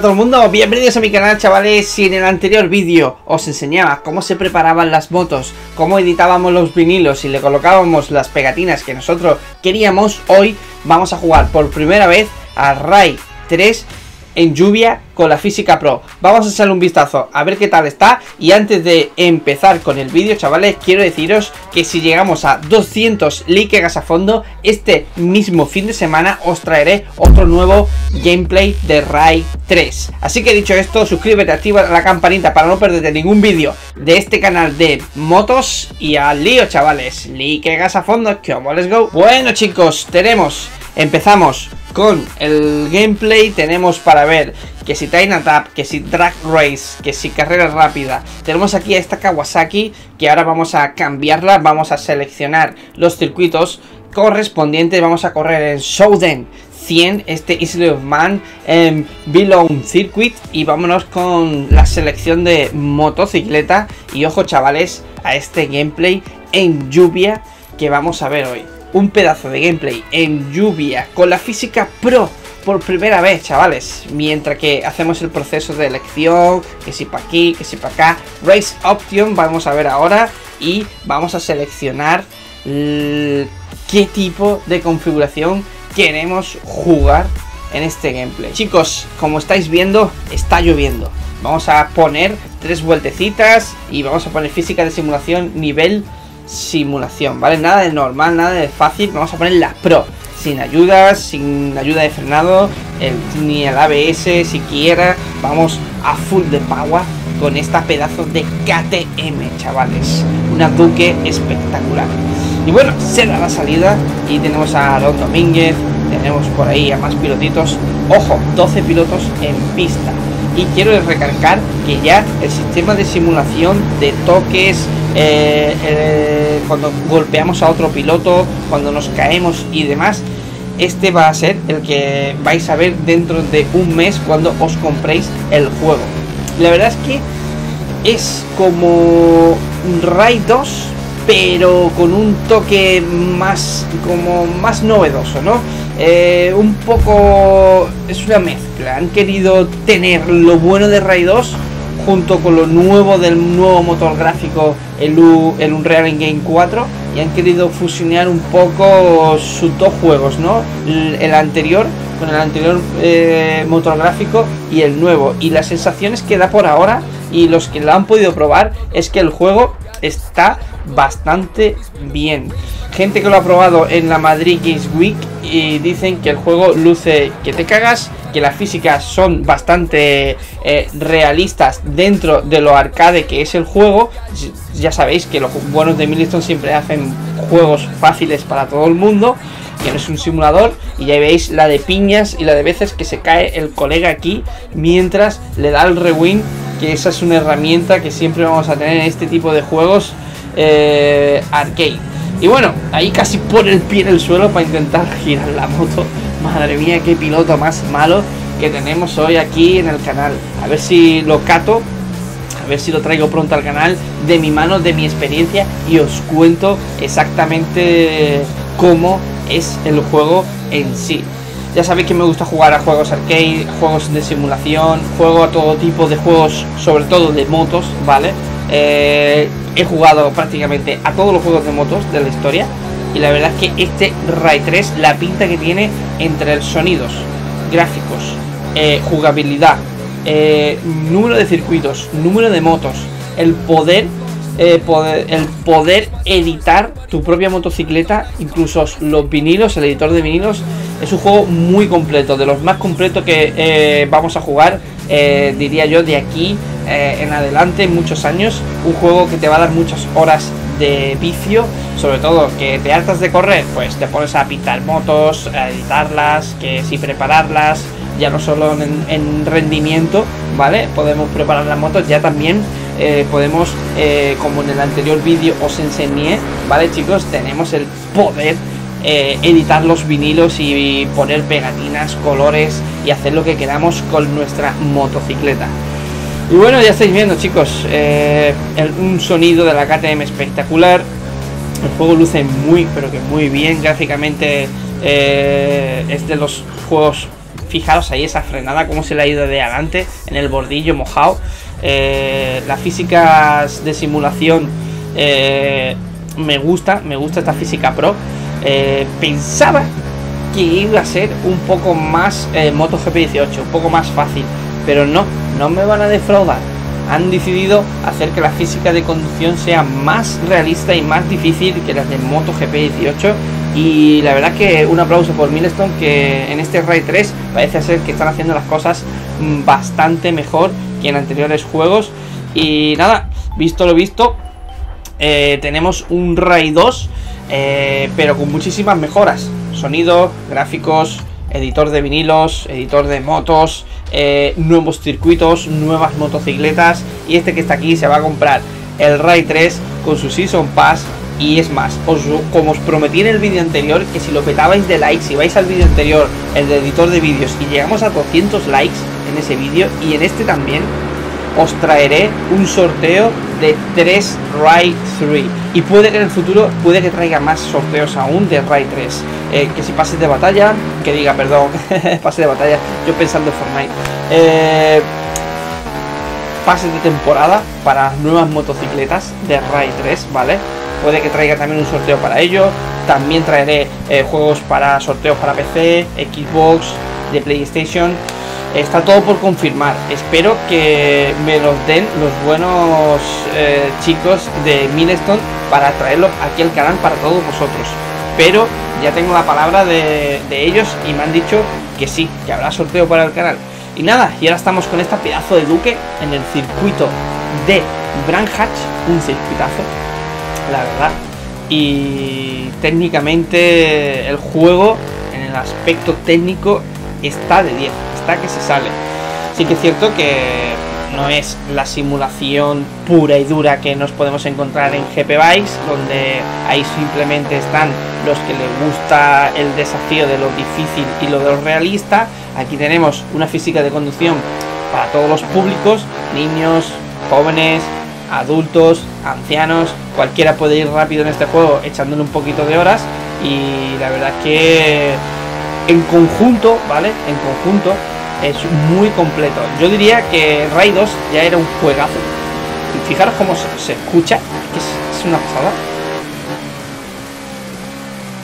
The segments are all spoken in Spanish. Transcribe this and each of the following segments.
Todo el mundo, bienvenidos a mi canal chavales. Si en el anterior vídeo os enseñaba cómo se preparaban las motos Cómo editábamos los vinilos y le colocábamos las pegatinas que nosotros queríamos Hoy vamos a jugar por primera vez a Rai 3 en lluvia con la Física Pro. Vamos a echarle un vistazo a ver qué tal está. Y antes de empezar con el vídeo, chavales, quiero deciros que si llegamos a 200 likes a fondo, este mismo fin de semana os traeré otro nuevo gameplay de Rai 3. Así que dicho esto, suscríbete, activa la campanita para no perderte ningún vídeo de este canal de motos. Y al lío, chavales. Like gas a fondo, como let's go. Bueno, chicos, tenemos, empezamos con el gameplay tenemos para ver que si Time Tap, que si Drag Race, que si carrera rápida. Tenemos aquí a esta Kawasaki que ahora vamos a cambiarla, vamos a seleccionar los circuitos correspondientes, vamos a correr en Souden 100, este Isle of Man en Below Circuit y vámonos con la selección de motocicleta y ojo chavales a este gameplay en lluvia que vamos a ver hoy un pedazo de gameplay en lluvia con la física pro por primera vez, chavales. Mientras que hacemos el proceso de elección, que si para aquí, que si para acá. Race Option vamos a ver ahora y vamos a seleccionar qué tipo de configuración queremos jugar en este gameplay. Chicos, como estáis viendo, está lloviendo. Vamos a poner tres vueltecitas y vamos a poner física de simulación nivel simulación, ¿vale? Nada de normal, nada de fácil, vamos a poner la Pro, sin ayudas, sin ayuda de frenado, ni el ABS siquiera, vamos a full de power con esta pedazo de KTM, chavales, una Duque espectacular. Y bueno, será la salida. Y tenemos a Don Domínguez, tenemos por ahí a más pilotitos, ojo, 12 pilotos en pista. Y quiero recalcar que ya el sistema de simulación de toques, eh, eh, cuando golpeamos a otro piloto, cuando nos caemos y demás, este va a ser el que vais a ver dentro de un mes cuando os compréis el juego. La verdad es que es como Raid 2, pero con un toque más como más novedoso, ¿no? Eh, un poco es una mezcla. Han querido tener lo bueno de Raid 2 junto con lo nuevo del nuevo motor gráfico, el, el Unreal Engine 4, y han querido fusionar un poco sus dos juegos, ¿no? El, anterior, con el anterior eh, motor gráfico y el nuevo. Y las sensaciones que da por ahora, y los que lo han podido probar, es que el juego está bastante bien. Gente que lo ha probado en la Madrid Games Week y dicen que el juego luce que te cagas, que las físicas son bastante eh, realistas dentro de lo arcade que es el juego. Ya sabéis que los buenos de Milestone siempre hacen juegos fáciles para todo el mundo, que no es un simulador. Y ya veis la de piñas y la de veces que se cae el colega aquí mientras le da el rewind, que esa es una herramienta que siempre vamos a tener en este tipo de juegos eh, arcade. Y bueno, ahí casi pone el pie en el suelo para intentar girar la moto. Madre mía, qué piloto más malo que tenemos hoy aquí en el canal. A ver si lo cato, a ver si lo traigo pronto al canal de mi mano, de mi experiencia y os cuento exactamente cómo es el juego en sí. Ya sabéis que me gusta jugar a juegos arcade, juegos de simulación, juego a todo tipo de juegos, sobre todo de motos, ¿vale? Eh, he jugado prácticamente a todos los juegos de motos de la historia. Y la verdad es que este Ray 3, la pinta que tiene entre sonidos, gráficos, eh, jugabilidad, eh, número de circuitos, número de motos, el poder, poder, el poder editar tu propia motocicleta, incluso los vinilos, el editor de vinilos, es un juego muy completo, de los más completos que vamos a jugar, diría yo, de aquí eh, en adelante, muchos años, un juego que te va a dar muchas horas de vicio, sobre todo que te hartas de correr, pues te pones a pintar motos, a editarlas, que si prepararlas, ya no solo en, rendimiento, ¿vale? Podemos preparar las motos, ya también eh, podemos, eh, como en el anterior vídeo os enseñé, ¿vale chicos? Tenemos el poder editar los vinilos y poner pegatinas, colores y hacer lo que queramos con nuestra motocicleta. Y bueno, ya estáis viendo chicos, eh, un sonido de la KTM espectacular. El juego luce muy, pero que muy bien. Gráficamente eh, es de los juegos fijaros ahí esa frenada, cómo se le ha ido de adelante en el bordillo mojado. Eh, las físicas de simulación eh, me gusta, me gusta esta física pro. Eh, pensaba que iba a ser un poco más MotoGP 18, un poco más fácil, pero no, no me van a defraudar. Han decidido hacer que la física de conducción sea más realista y más difícil que las de MotoGP 18 y la verdad que un aplauso por Milestone que en este Raid 3 parece ser que están haciendo las cosas mm, bastante mejor que en anteriores juegos. Y nada, visto lo visto, eh, tenemos un Raid 2, eh, pero con muchísimas mejoras. Sonido, gráficos, editor de vinilos, editor de motos, eh, nuevos circuitos, nuevas motocicletas. Y este que está aquí se va a comprar el Raid 3 con su Season Pass y es más, os, como os prometí en el vídeo anterior, que si lo petabais de likes, si vais al vídeo anterior, el de editor de vídeos, y llegamos a 200 likes en ese vídeo, y en este también, os traeré un sorteo de 3 Ride 3. Y puede que en el futuro, puede que traiga más sorteos aún de Ride 3. Eh, que si pases de batalla, que diga, perdón, pase de batalla, yo pensando en Fortnite. Eh, pases de temporada para nuevas motocicletas de Ride 3, ¿vale? puede que traiga también un sorteo para ello. También traeré eh, juegos para sorteos para PC, Xbox, de PlayStation. Está todo por confirmar. Espero que me los den los buenos eh, chicos de Milestone para traerlos aquí al canal para todos vosotros. Pero ya tengo la palabra de, ellos y me han dicho que sí, que habrá sorteo para el canal. Y nada, y ahora estamos con esta pedazo de duque en el circuito de Hatch, un circuitazo la verdad. Y técnicamente el juego, en el aspecto técnico, está de 10, está que se sale. Sí que es cierto que no es la simulación pura y dura que nos podemos encontrar en GP Bikes, donde ahí simplemente están los que les gusta el desafío de lo difícil y lo de lo realista. Aquí tenemos una física de conducción para todos los públicos, niños, jóvenes, adultos, ancianos, cualquiera puede ir rápido en este juego echándole un poquito de horas y la verdad que en conjunto, ¿vale? En conjunto es muy completo. Yo diría que Ray 2 ya era un juegazo. Fijaros cómo se, escucha, es, es, una pasada.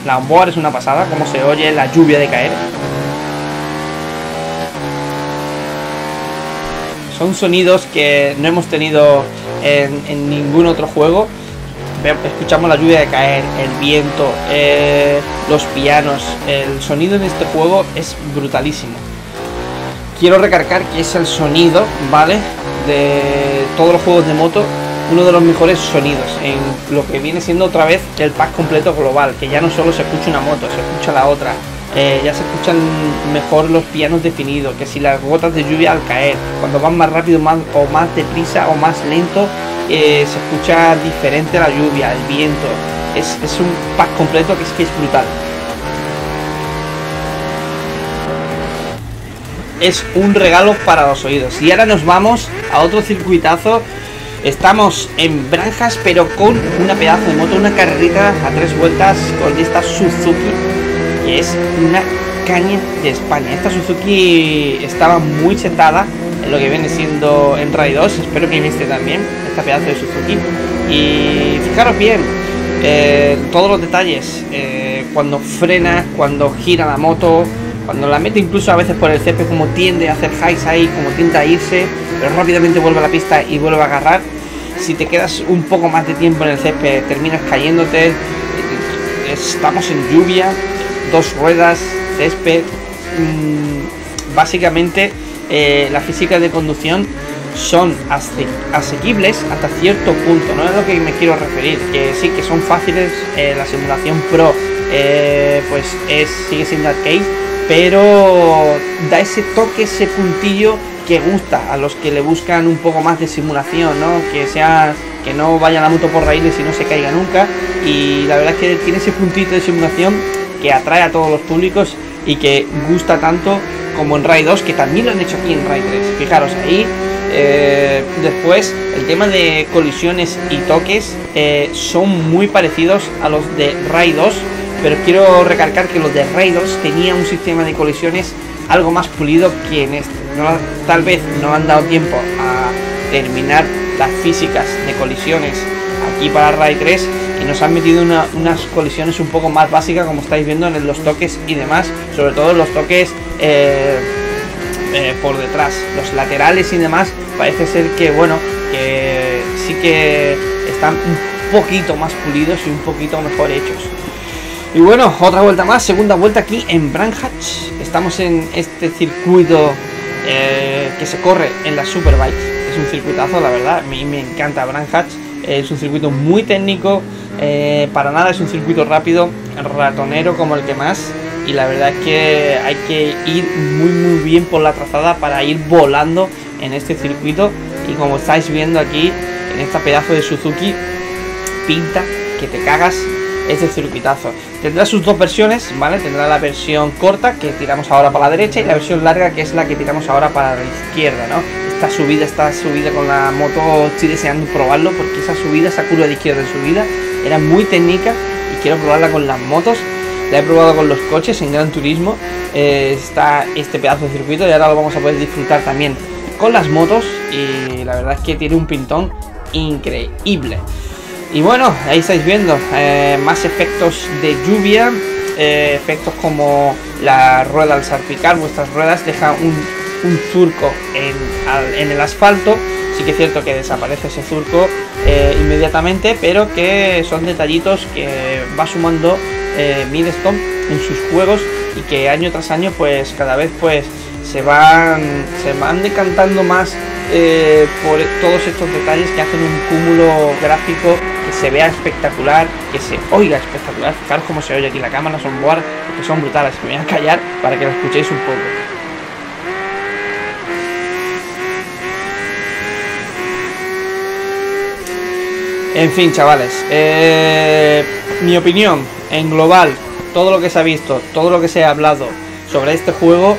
La onboard es una pasada, cómo se oye la lluvia de caer. Son sonidos que no hemos tenido en, ningún otro juego. Escuchamos la lluvia de caer, el viento, eh, los pianos, el sonido en este juego es brutalísimo. Quiero recargar que es el sonido, ¿vale? De todos los juegos de moto, uno de los mejores sonidos en lo que viene siendo otra vez el pack completo global, que ya no solo se escucha una moto, se escucha la otra, eh, ya se escuchan mejor los pianos definidos, que si las gotas de lluvia al caer, cuando van más rápido más, o más deprisa o más lento, eh, se escucha diferente la lluvia, el viento. Es, un pack completo que es que es brutal. Es un regalo para los oídos. Y ahora nos vamos a otro circuitazo. Estamos en Branjas, pero con una pedazo de moto, una carrerita a tres vueltas con esta Suzuki es una caña de España. Esta Suzuki estaba muy sentada en lo que viene siendo en Ray 2. Espero que viste también esta pedazo de Suzuki. Y fijaros bien, eh, todos los detalles. Eh, cuando frena, cuando gira la moto, cuando la mete incluso a veces por el césped, como tiende a hacer highs ahí, como tiende a irse, pero rápidamente vuelve a la pista y vuelve a agarrar. Si te quedas un poco más de tiempo en el césped, terminas cayéndote. Estamos en lluvia, dos ruedas, césped. Mm, básicamente eh, la física de conducción son asequibles hasta cierto punto, no es lo que me quiero referir, que sí que son fáciles, eh, la simulación pro eh, pues es, sigue siendo arcade, pero da ese toque, ese puntillo que gusta a los que le buscan un poco más de simulación, ¿no? Que sea que no vaya la moto por raíles y no se caiga nunca y la verdad es que tiene ese puntito de simulación que atrae a todos los públicos y que gusta tanto como en Ray 2, que también lo han hecho aquí en Ray 3. Fijaros ahí. Eh, después, el tema de colisiones y toques eh, son muy parecidos a los de Ray 2, pero quiero recalcar que los de Ray 2 tenían un sistema de colisiones algo más pulido que en este. tal vez no han dado tiempo a terminar las físicas de colisiones aquí para Ray 3 y nos han metido unas colisiones un poco más básicas como estáis viendo en los toques y demás, sobre todo los toques eh, eh, por detrás, los laterales y demás, parece ser que bueno, que sí que están un poquito más pulidos y un poquito mejor hechos. Y bueno, otra vuelta más, segunda vuelta aquí en Branhatch. Estamos en este circuito eh, que se corre en la Superbike. Es un circuitazo, la verdad. A mí me encanta Branhatch. Es un circuito muy técnico. Eh, para nada es un circuito rápido, ratonero como el que más. Y la verdad es que hay que ir muy muy bien por la trazada para ir volando en este circuito. Y como estáis viendo aquí, en esta pedazo de Suzuki, pinta que te cagas este circuitazo. Tendrá sus dos versiones, ¿vale? Tendrá la versión corta que tiramos ahora para la derecha y la versión larga que es la que tiramos ahora para la izquierda, ¿no? Esta subida, esta subida con la moto, estoy deseando probarlo porque esa subida, esa curva de izquierda de subida era muy técnica y quiero probarla con las motos. La he probado con los coches en Gran Turismo. Eh, está este pedazo de circuito y ahora lo vamos a poder disfrutar también con las motos y la verdad es que tiene un pintón increíble. Y bueno, ahí estáis viendo eh, más efectos de lluvia, eh, efectos como la rueda al salpicar, vuestras ruedas dejan un, un surco en, en, el asfalto. Sí que es cierto que desaparece ese surco eh, inmediatamente, pero que son detallitos que va sumando Milestone en sus juegos y que año tras año pues cada vez pues se van, se van decantando más eh, por todos estos detalles que hacen un cúmulo gráfico que se vea espectacular, que se oiga espectacular. Fijaros cómo se oye aquí la cámara, son boar, que son brutales. Me voy a callar para que lo escuchéis un poco. En fin, chavales, eh, mi opinión en global, todo lo que se ha visto, todo lo que se ha hablado sobre este juego,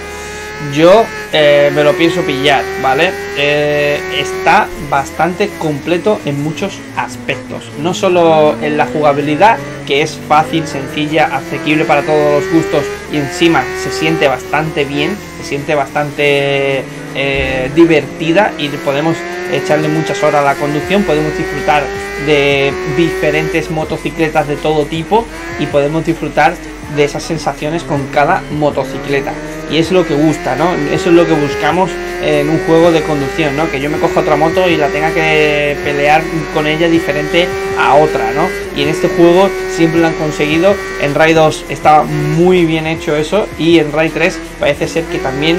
yo eh, me lo pienso pillar, ¿vale? Eh, está bastante completo en muchos aspectos. No solo en la jugabilidad, que es fácil, sencilla, asequible para todos los gustos y encima se siente bastante bien, se siente bastante eh, divertida y podemos echarle muchas horas a la conducción, podemos disfrutar de diferentes motocicletas de todo tipo y podemos disfrutar de esas sensaciones con cada motocicleta y es lo que gusta, ¿no? Eso es lo que buscamos en un juego de conducción, ¿no? Que yo me cojo otra moto y la tenga que pelear con ella diferente a otra, ¿no? Y en este juego siempre lo han conseguido. En Ray 2 estaba muy bien hecho eso y en Ray 3 parece ser que también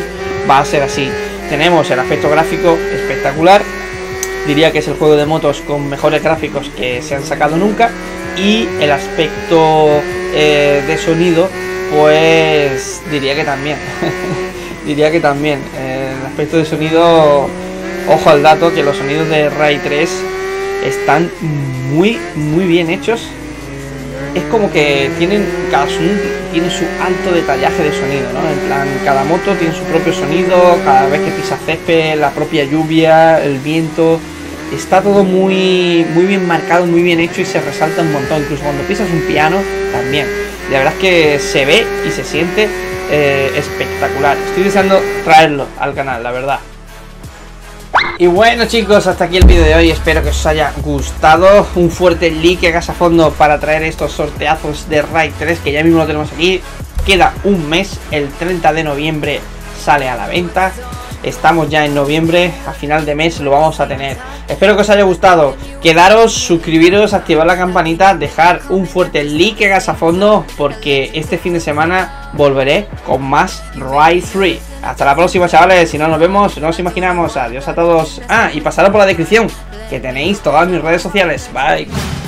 va a ser así. Tenemos el aspecto gráfico espectacular. Diría que es el juego de motos con mejores gráficos que se han sacado nunca. Y el aspecto eh, de sonido pues diría que también. diría que también. El aspecto de sonido, ojo al dato que los sonidos de Ray 3 están muy, muy bien hechos. Es como que tienen cada sonido tiene su alto detallaje de sonido, ¿no? En plan, cada moto tiene su propio sonido, cada vez que pisa césped, la propia lluvia, el viento, está todo muy, muy bien marcado, muy bien hecho y se resalta un montón. Incluso cuando pisas un piano, también la verdad es que se ve y se siente eh, espectacular. Estoy deseando traerlo al canal, la verdad. Y bueno chicos, hasta aquí el vídeo de hoy, espero que os haya gustado Un fuerte like gas a fondo para traer estos sorteazos de Raid 3 Que ya mismo lo tenemos aquí Queda un mes, el 30 de noviembre sale a la venta Estamos ya en noviembre, a final de mes lo vamos a tener Espero que os haya gustado. Quedaros, suscribiros, activar la campanita, dejar un fuerte like gas a fondo porque este fin de semana volveré con más Ride 3. Hasta la próxima, chavales. Si no nos vemos, no nos imaginamos. Adiós a todos. Ah, y pasaros por la descripción que tenéis todas mis redes sociales. Bye.